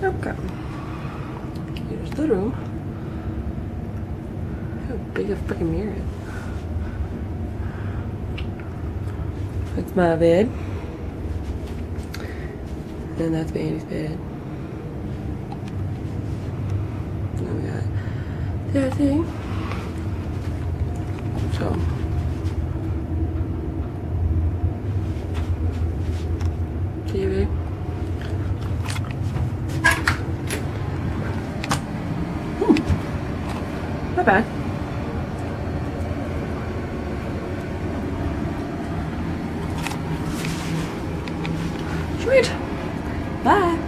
Okay. Here's the room. How big a freaking mirror is. That's my bed. And that's Andy's bed. And we got that thing. So. Not bad. Sweet. Bye.